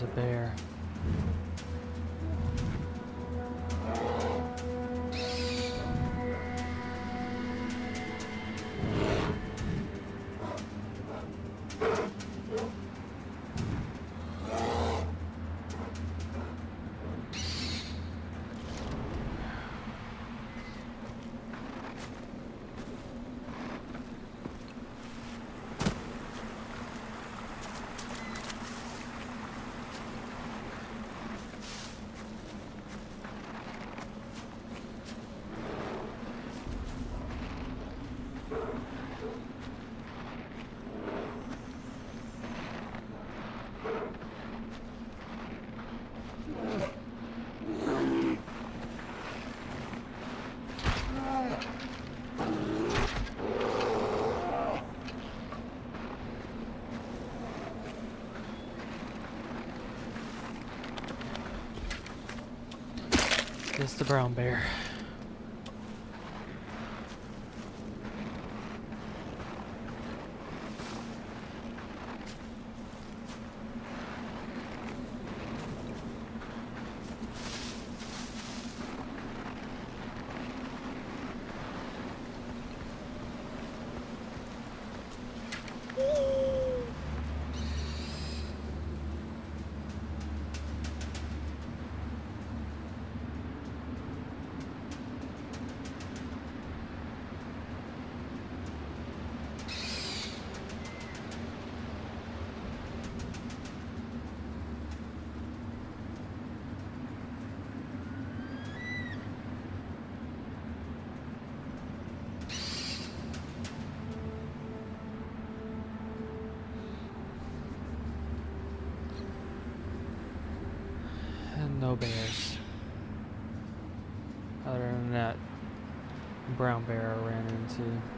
There's a bear. It's the brown bear. And no bears. Other than that brown bear I ran into.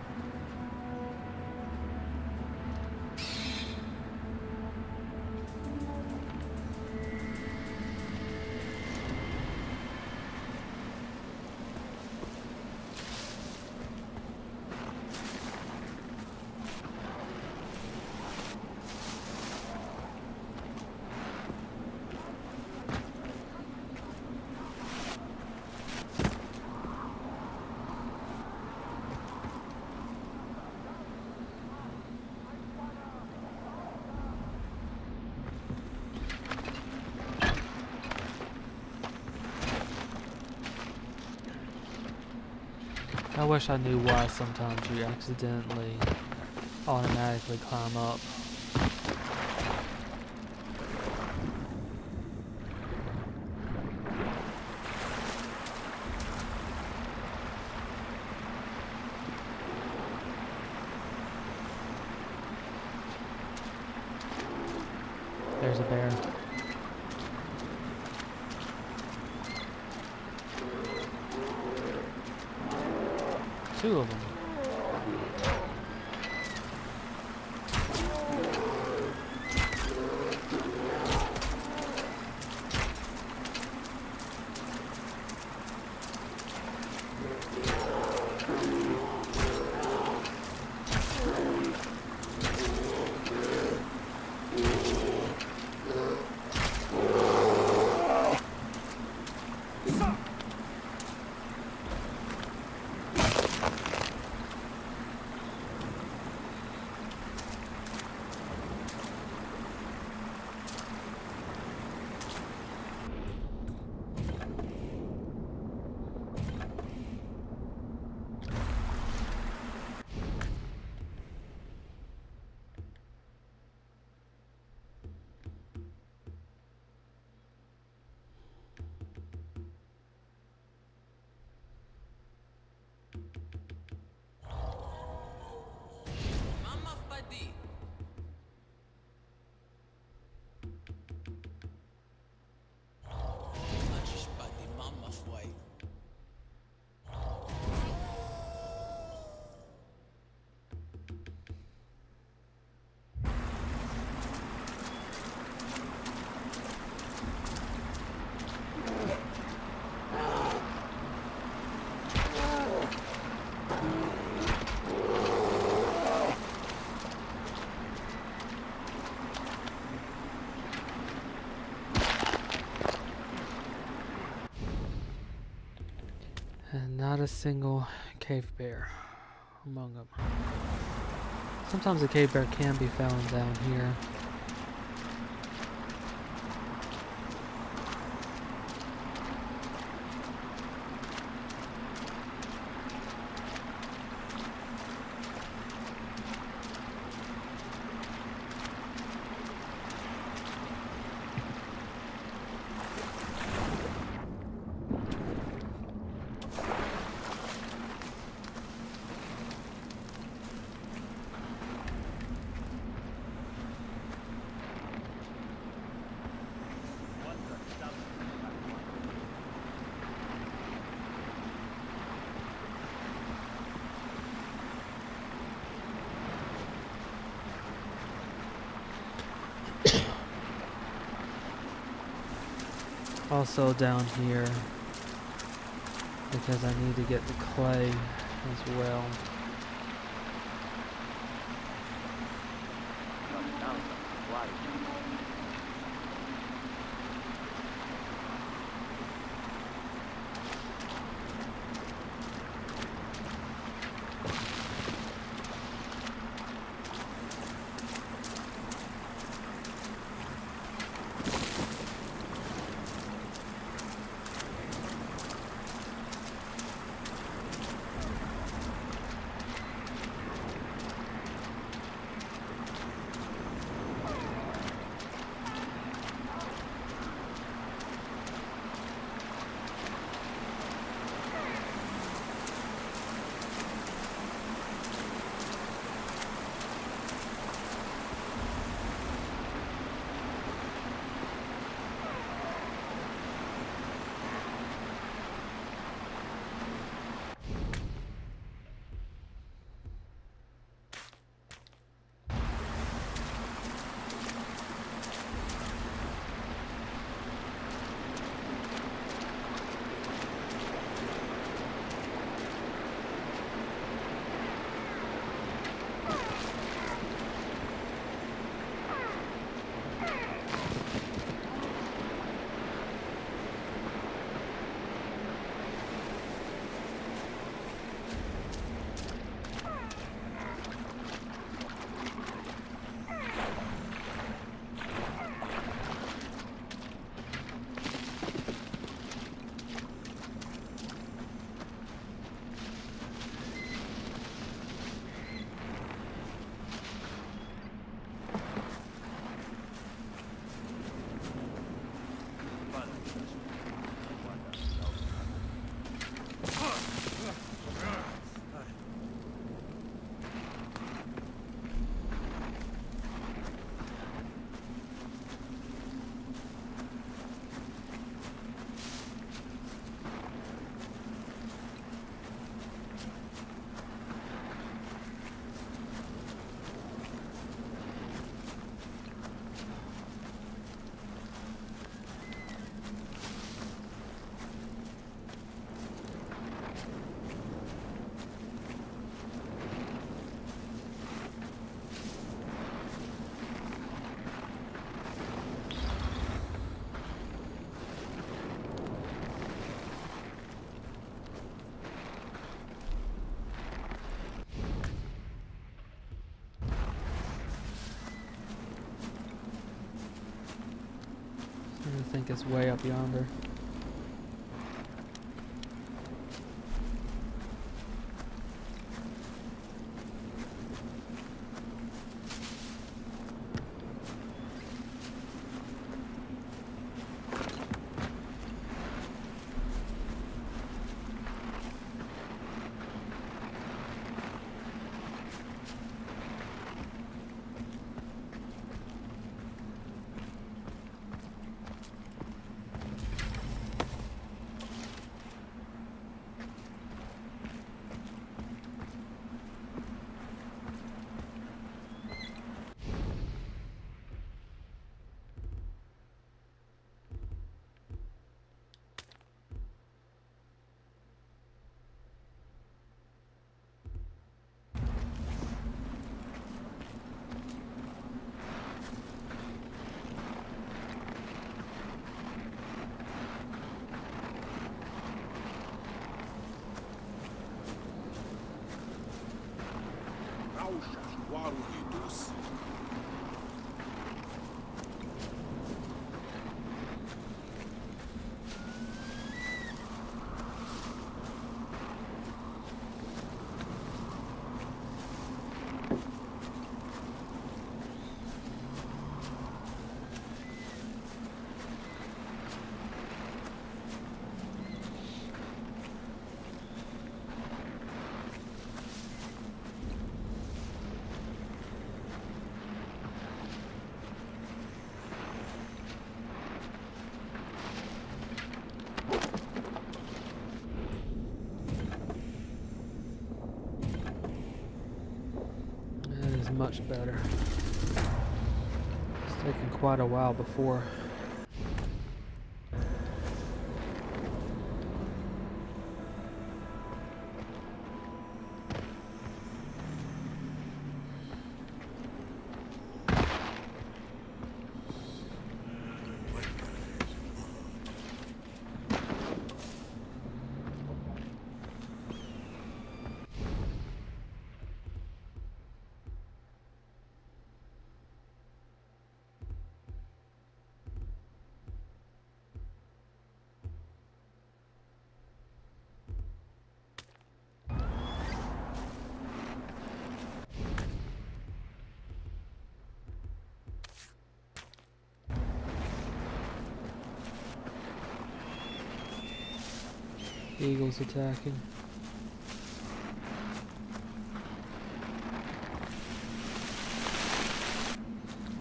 Wish I knew why sometimes you accidentally automatically climb up. Not a single cave bear among them. Sometimes a cave bear can be found down here. Also down here because I need to get the clay as well. Think it's way up yonder. Marulitus. That is much better. It's taken quite a while before. Attacking.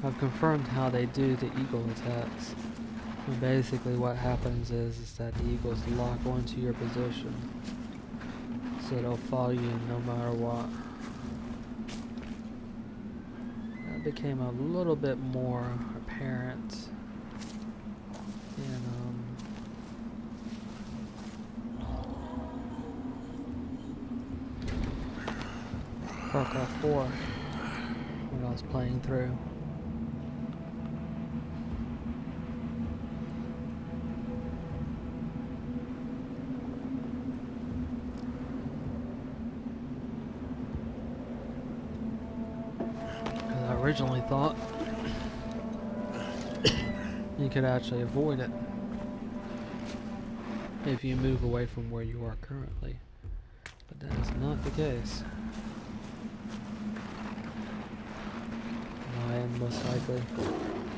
I've confirmed how they do the eagle attacks. And basically what happens is, is that the eagles lock onto your position. So they'll follow you no matter what. That became a little bit more apparent in um, Far Cry 4 when I was playing through. Because I originally thought you could actually avoid it if you move away from where you are currently. But that is not the case. Lion, most likely.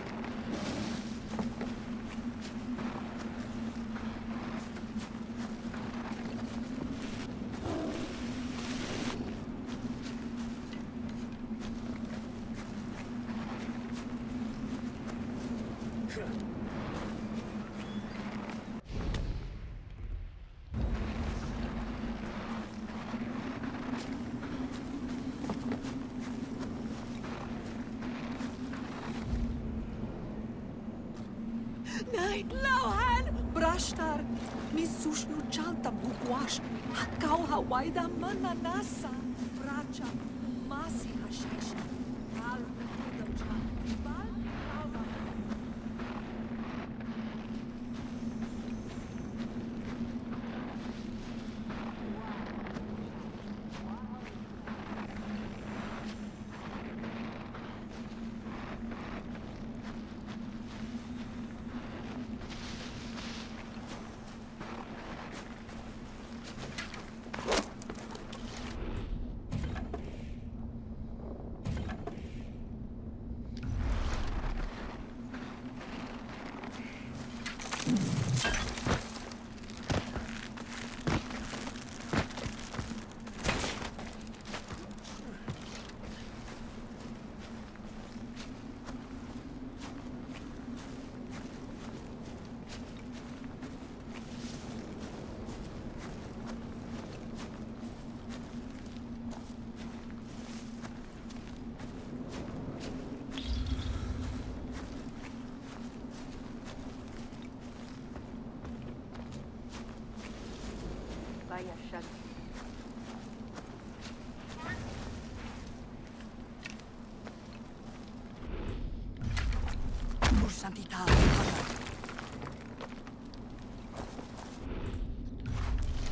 Ursantita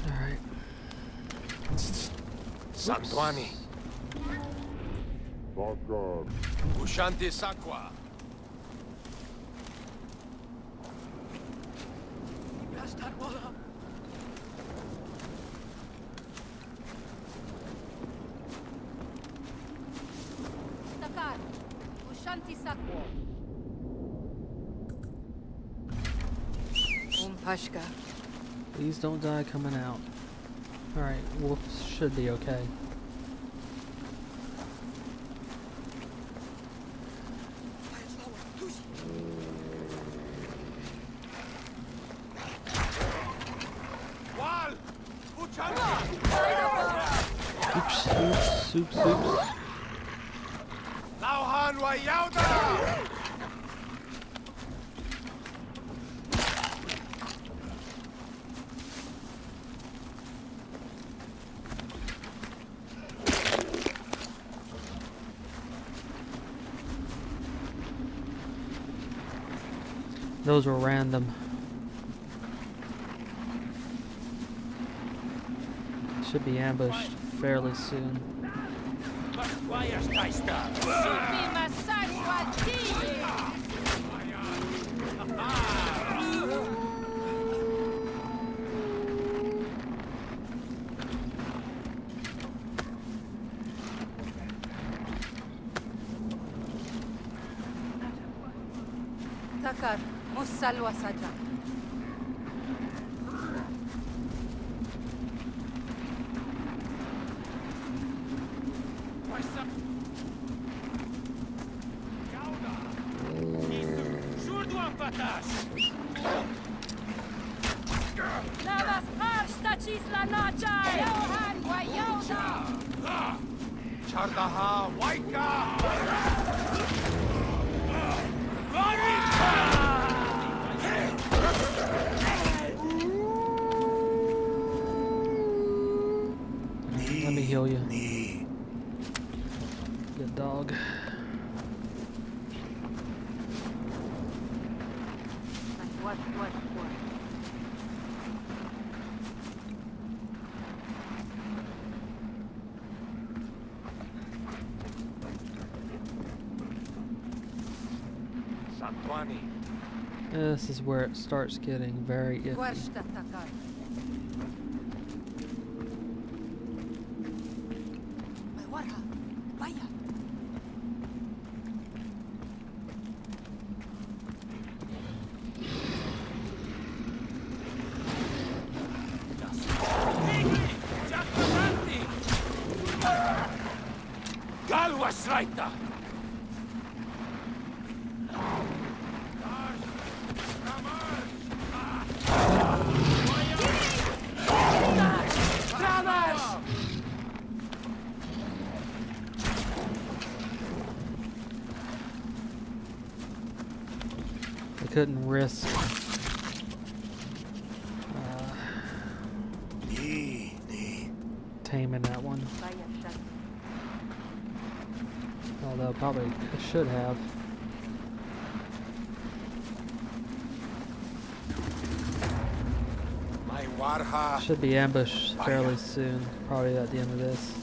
Alright. Santuani. Takar. Ushanti Sakwa. Pashka. Please don't die coming out. Alright, wolves should be okay. Wal! Ushanti! Oops, oops, oops, oops. Those were random. Should be ambushed fairly soon. Perdoa, Sadia. Juro do Ampatash! This is where it starts getting very iffy. Should have. Should be ambushed fairly soon. Probably at the end of this.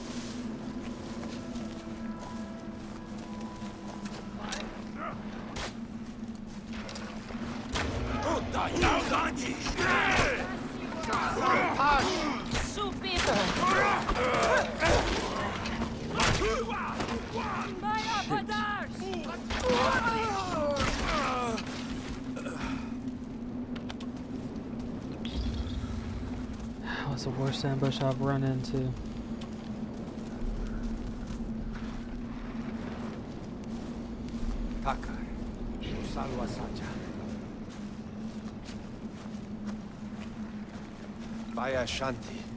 Hakar, usarlo a Sancha. Vaya Shanti.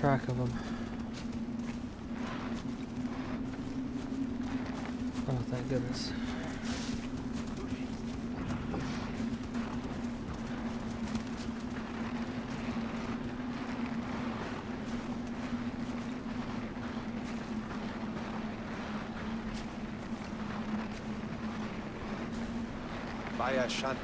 track of them. Oh, thank goodness. Maya Shanti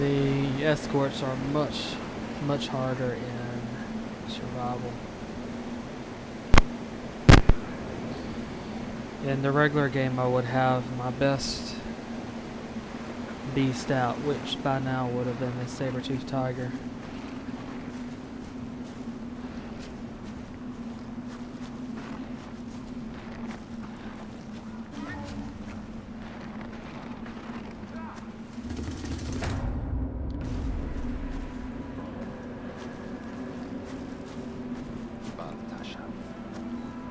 The escorts are much, much harder in survival. In the regular game, I would have my best beast out, which by now would have been the saber-toothed tiger. Baltasha.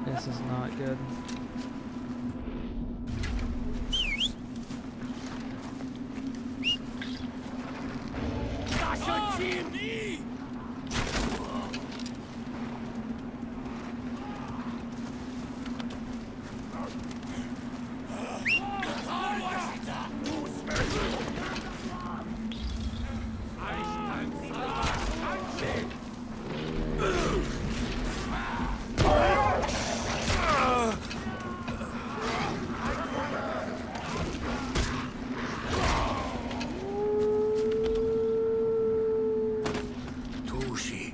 This is not good. Tushi.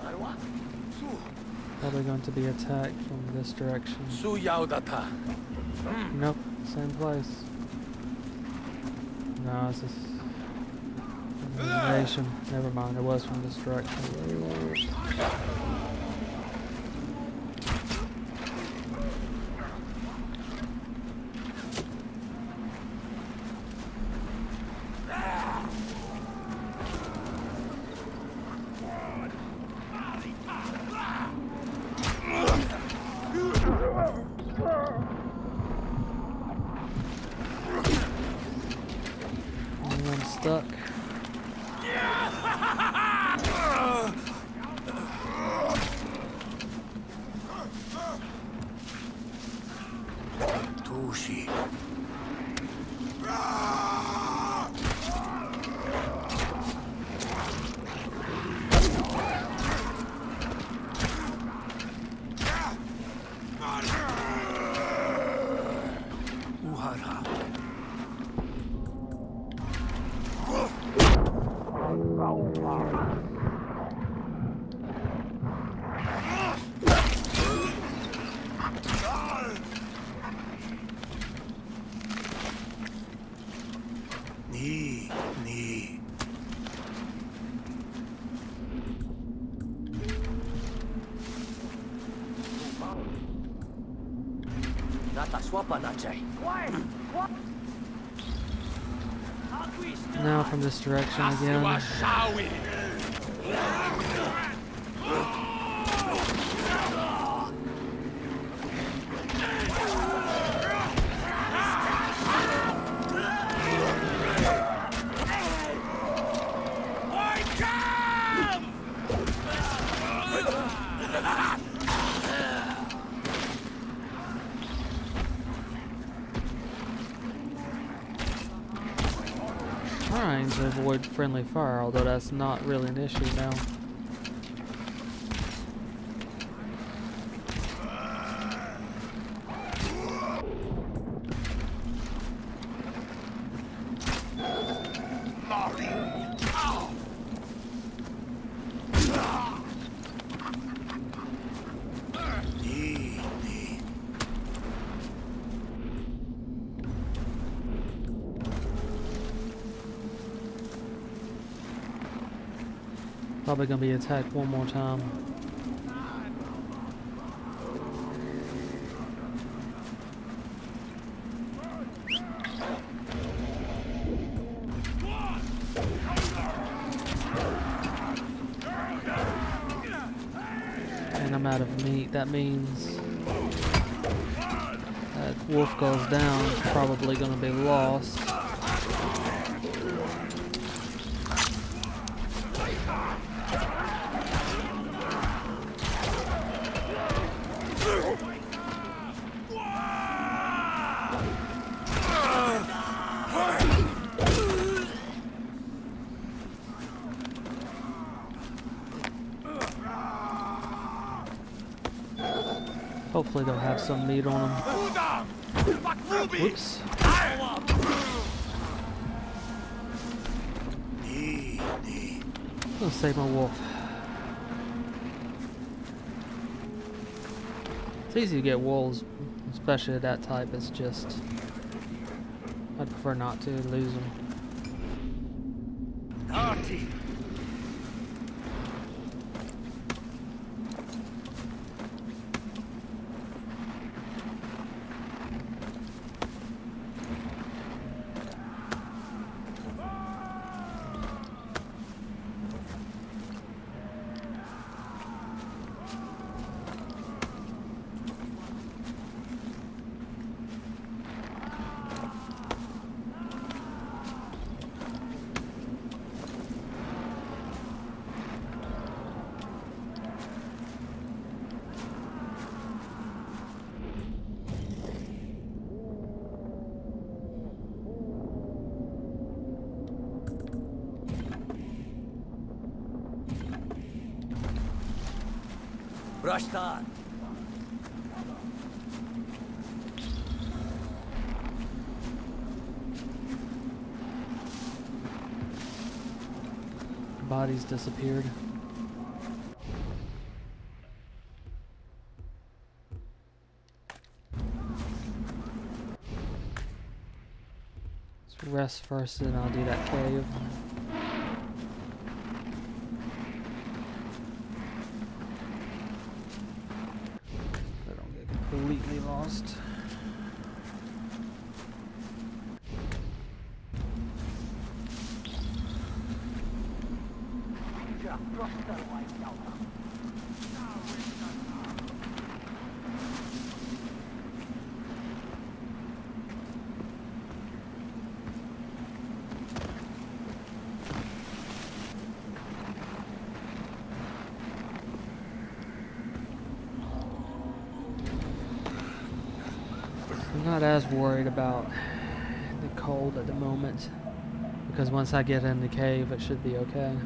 Arwa. Su. Probably going to be attacked from this direction. Su yaudata. Hmm. Nope, same place. No, it's just elimination. Never mind, it was from this direction. From this direction again. Trying to avoid friendly fire, although that's not really an issue now. Probably gonna be attacked one more time. And I'm out of meat. That means that wolf goes down. Probably gonna be lost. Some meat on them. Whoops. Gonna save my wolf. It's easy to get wolves, especially that type. It's just I'd prefer not to lose them. Naughty. Disappeared. Let's rest first, and I'll do that cave. I don't get completely lost. I'm not as worried about the cold at the moment because once I get in the cave, it should be okay.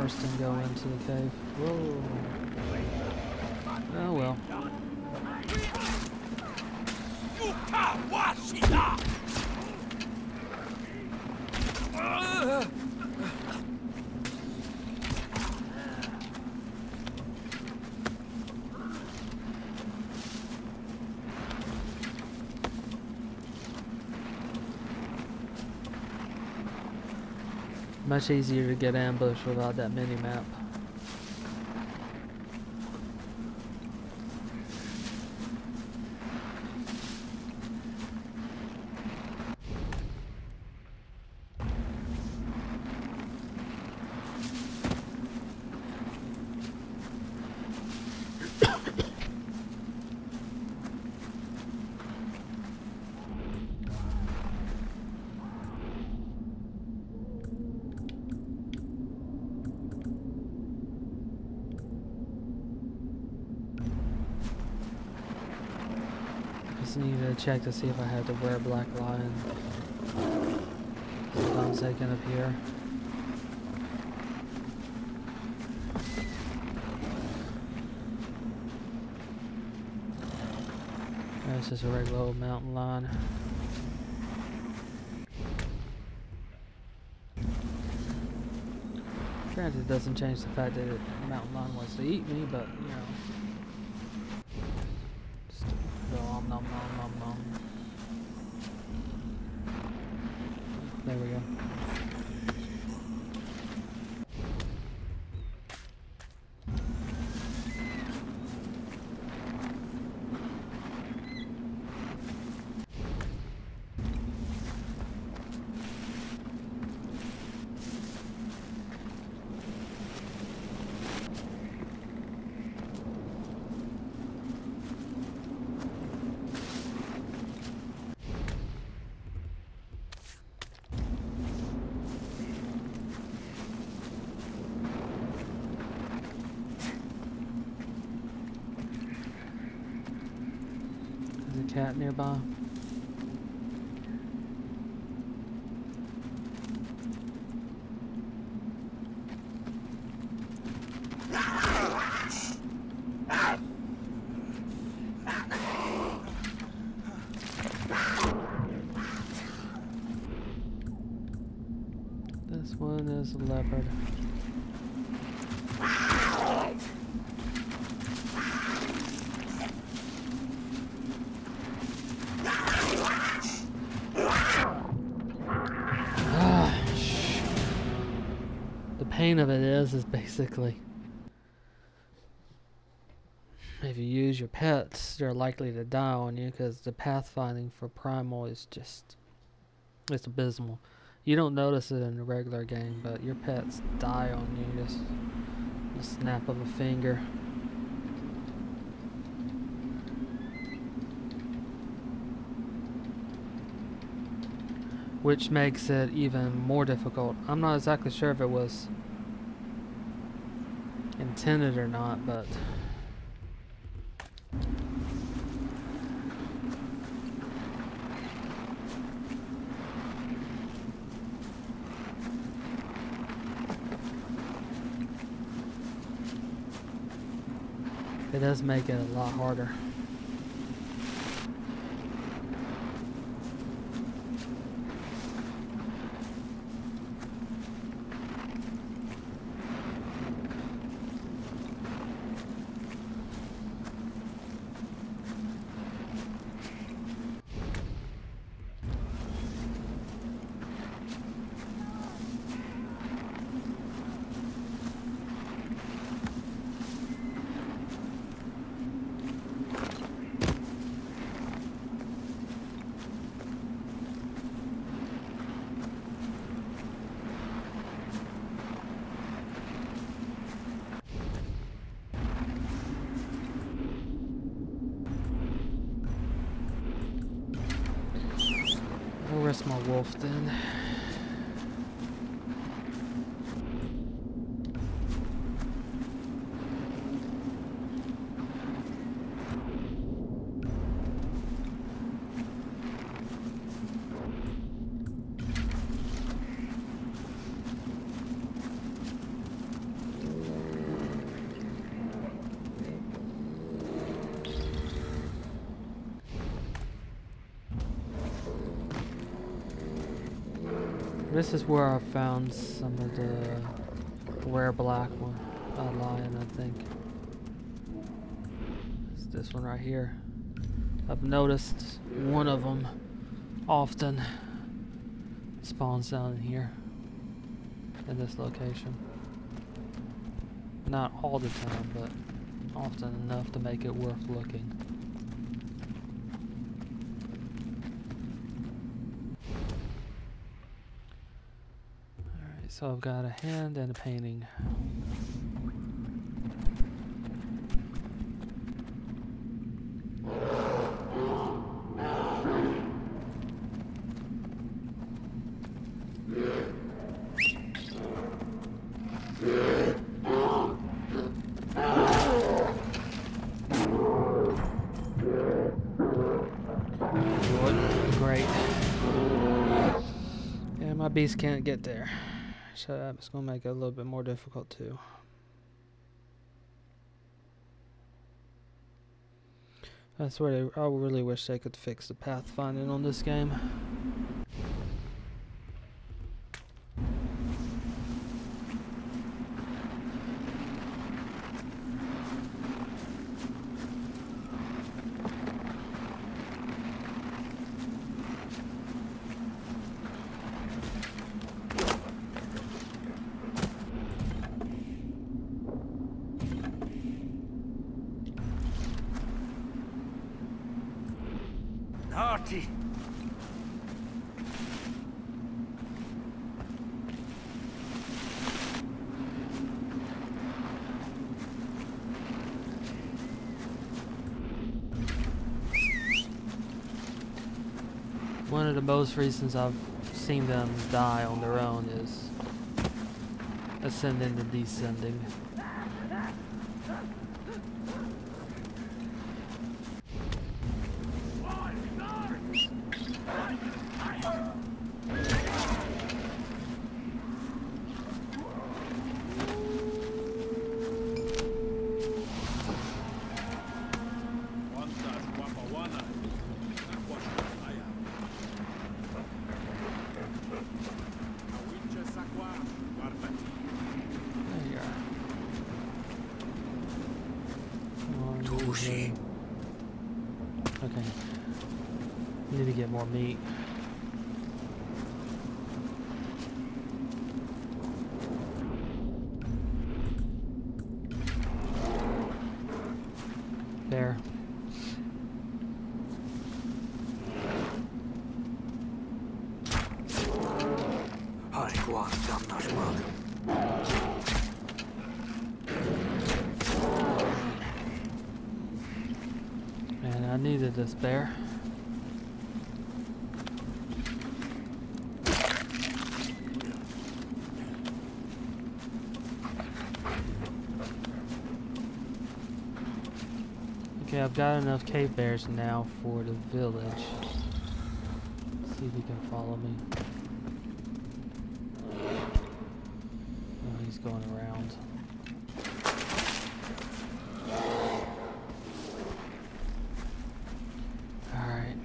First and go into the cave. Whoa. Oh well. Much easier to get ambushed without that mini map. just needed to check to see if I had to wear black lion. So I'm taking up here. This is a regular old mountain lion. Granted, it doesn't change the fact that it, mountain lion wants to eat me, but you know. Just go om nom nom nom nom. There we go. There's a cat nearby. This one is a leopard. The pain of it is, is basically if you use your pets, they're likely to die on you because the pathfinding for primal is just it's abysmal. You don't notice it in a regular game, but your pets die on you just the snap of a finger. which makes it even more difficult. I'm not exactly sure if it was intended or not, but it does make it a lot harder. My wolf then. This is where I found some of the rare black one, uh, lion, I think. It's this one right here. I've noticed one of them often spawns down in here, in this location. Not all the time, but often enough to make it worth looking. So I've got a hand and a painting. Great. Yeah, my beast can't get there. So gonna make it a little bit more difficult too. That's where I really wish they could fix the pathfinding on this game. Naughty. One of the most reasons I've seen them die on their own is ascending and descending. There you are. Come on, Tushi. uh, Okay. Need to get more meat. There. Hai kuan damnas magam. Man, I needed this bear. Okay, I've got enough cave bears now for the village. see if he can follow me. Oh, he's going around. Alright.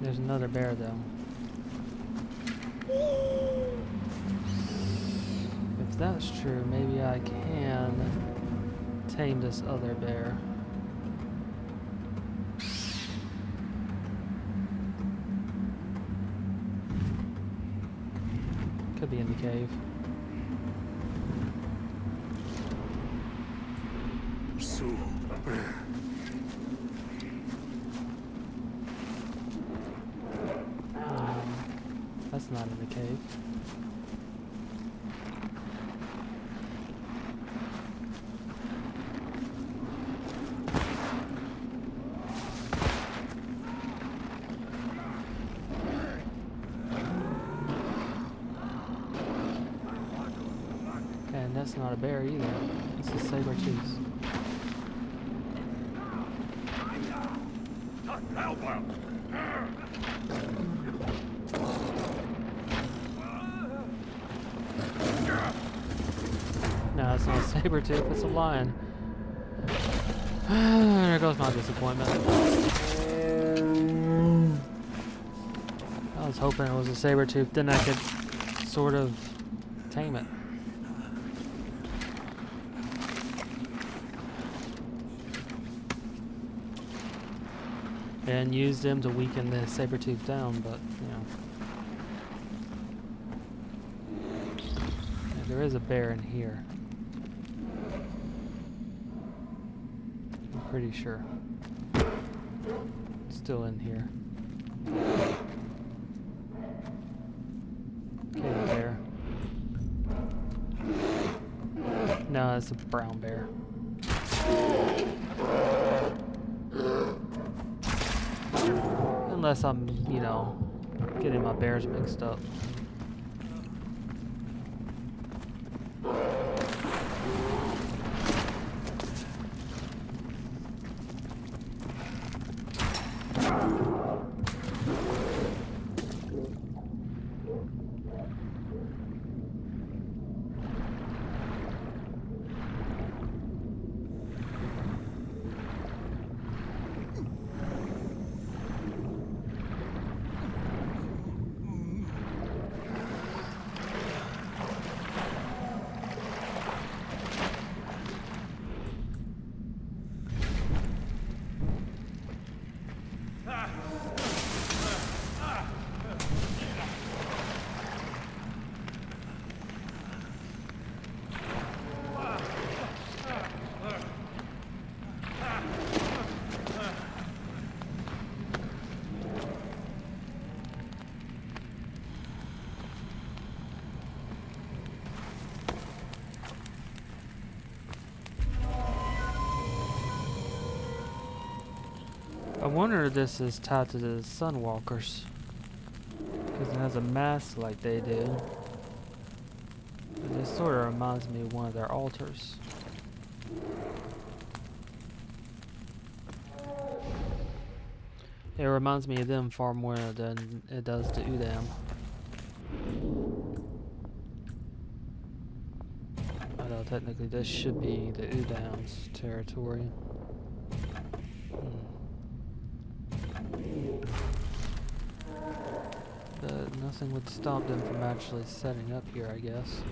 There's another bear though. If that's true, maybe I can tame this other bear. Could be in the cave. Um, that's not in the cave. And that's not a bear either. It's a saber tooth. No, it's not a saber tooth, it's a lion. there goes my disappointment. I was hoping it was a saber tooth, then I could sort of tame it. And use them to weaken the saber tooth down, but you know. Yeah, there is a bear in here. I'm pretty sure. It's still in here. Okay, bear. No, it's a brown bear. Unless I'm, you know, getting my bears mixed up. Wonder if this is tied to the Sunwalkers. Because it has a mask like they do. This sort of reminds me of one of their altars. It reminds me of them far more than it does the Udam. Although technically this should be the Udam's territory. Nothing would stop them from actually setting up here, I guess.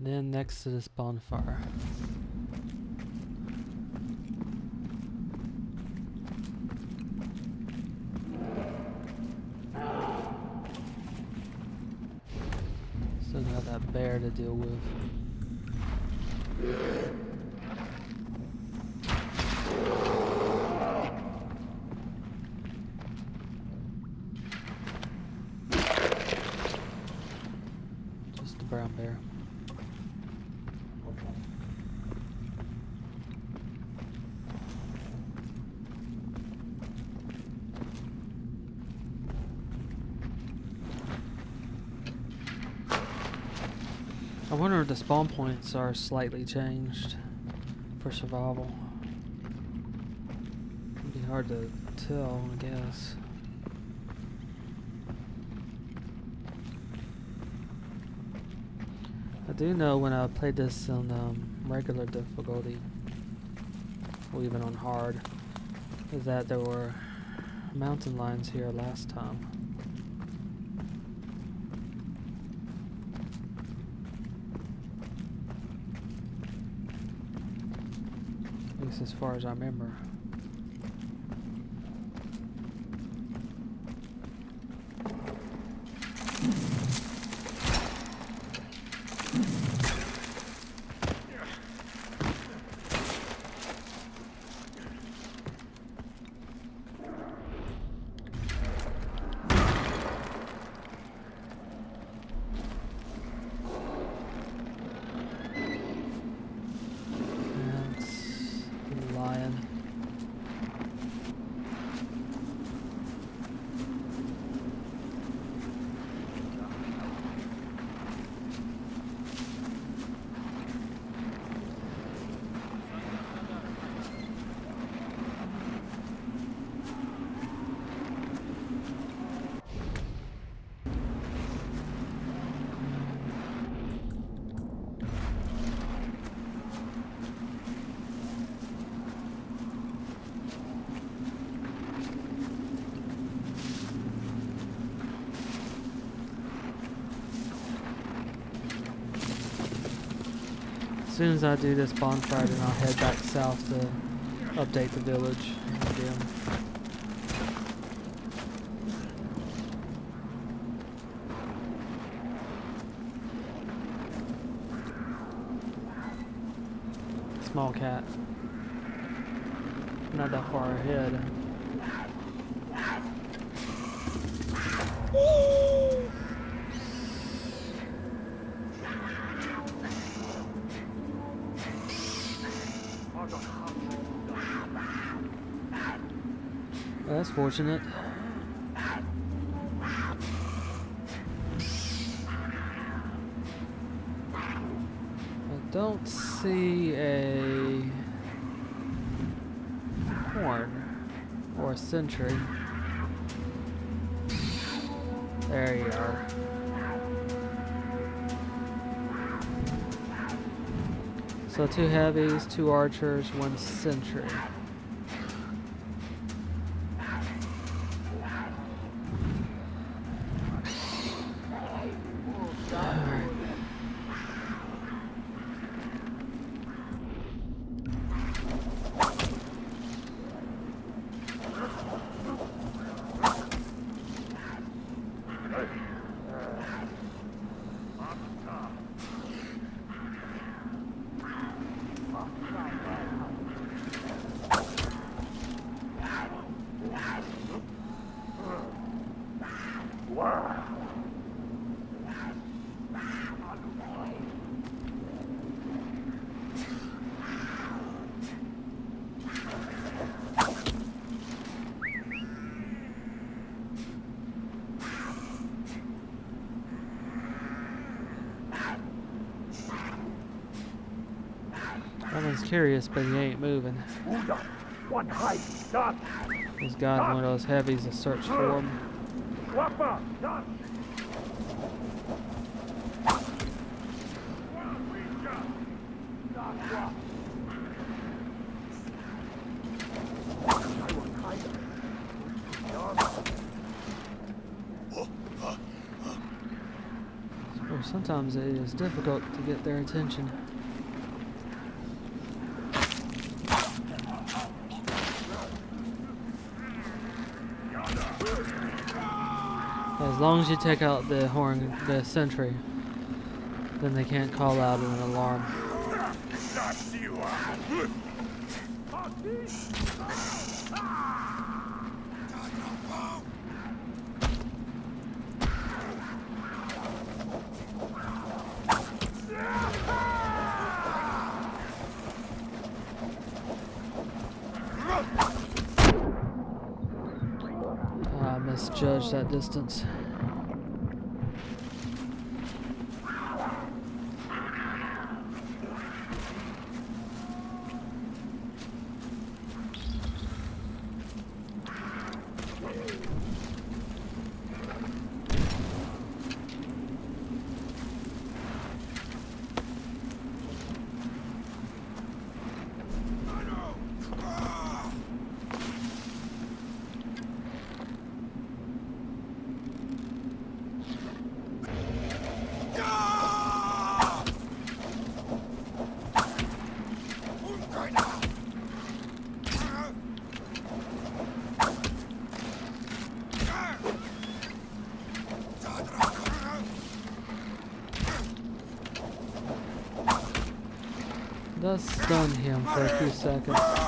Then next to this bonfire. Still got that bear to deal with. Just a brown bear. I wonder if the spawn points are slightly changed for survival. It'd be hard to tell, I guess. I do know when I played this on um, regular difficulty, or even on hard, is that there were mountain lions here last time. At least as far as I remember. That's the lion. As soon as I do this bonfire, then I'll head back south to update the village again. Small cat. Not that far ahead. Well, that's fortunate. I don't see a horn or a sentry. There you are. So two heavies, two archers, one sentry. Alright. He's curious, but he ain't moving. He's got one of those heavies to search for him. Sometimes it is difficult to get their attention. As long as you take out the horn, the sentry, then they can't call out an alarm. I misjudged that distance. Stun him for a few seconds.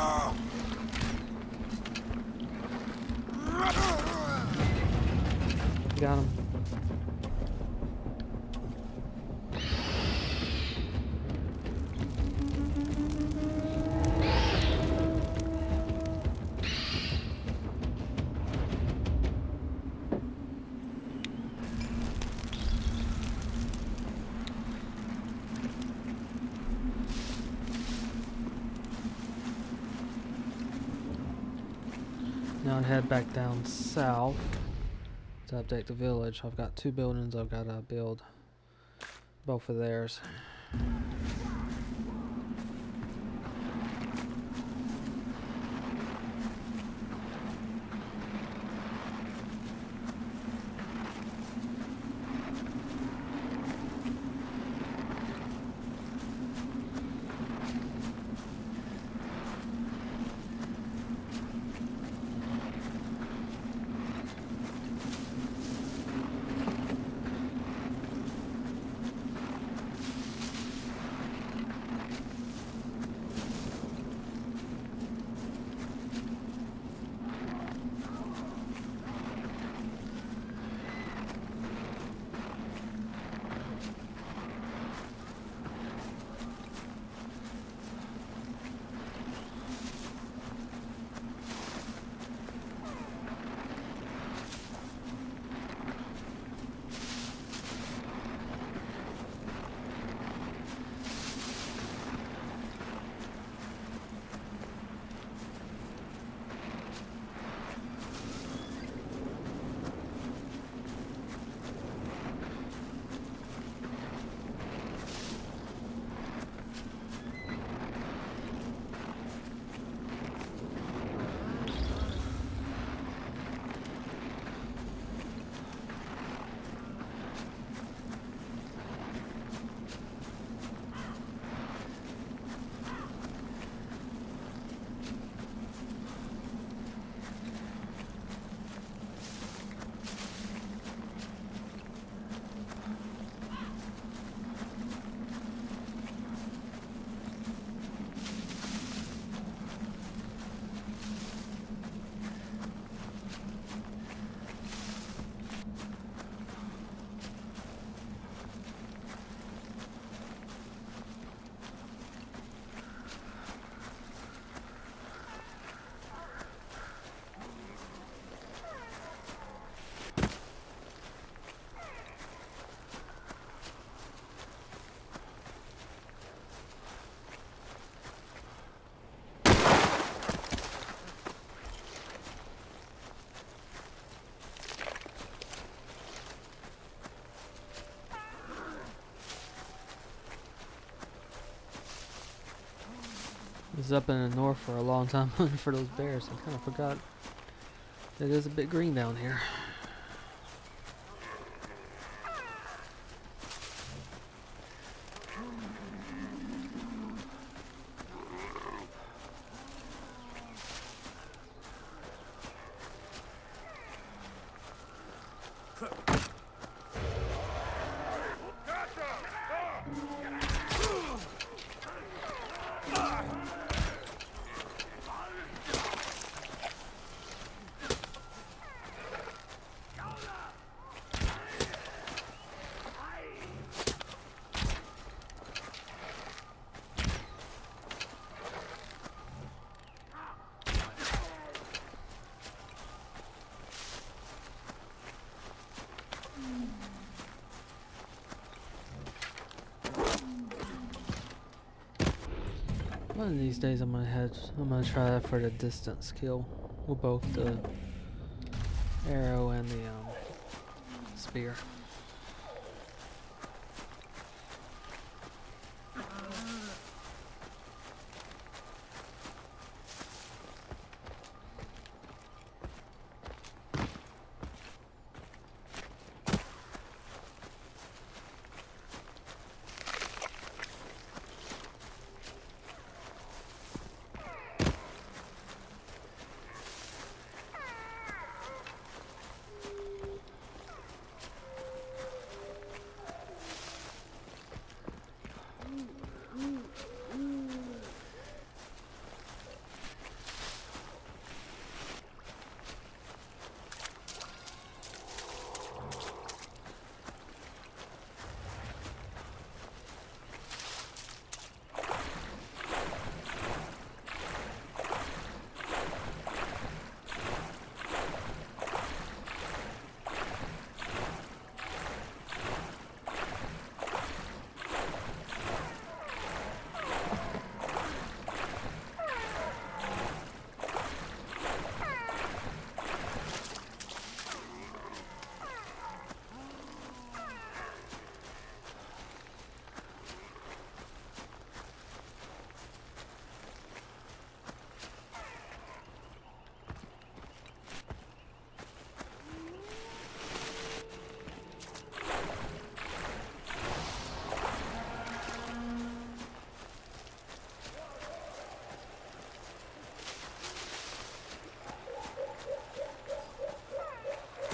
South to update the village. I've got two buildings I've got to build. Both of theirs. Was up in the north for a long time hunting for those bears. I kind of forgot it is a bit green down here. One of these days I'm gonna head I'm gonna try that for the distance kill with both the arrow and the um spear.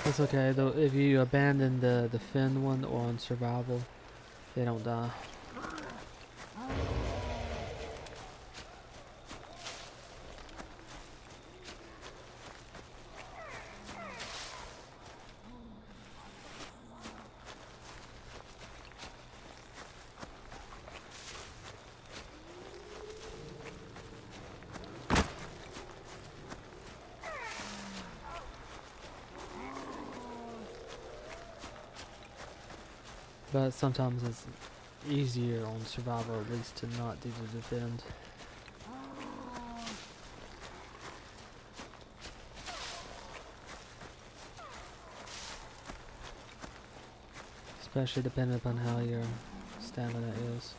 It's okay though. If you abandon the the fin one on survival, they don't die. But sometimes it's easier on survival at least to not do the defend. Especially depending upon how your stamina is.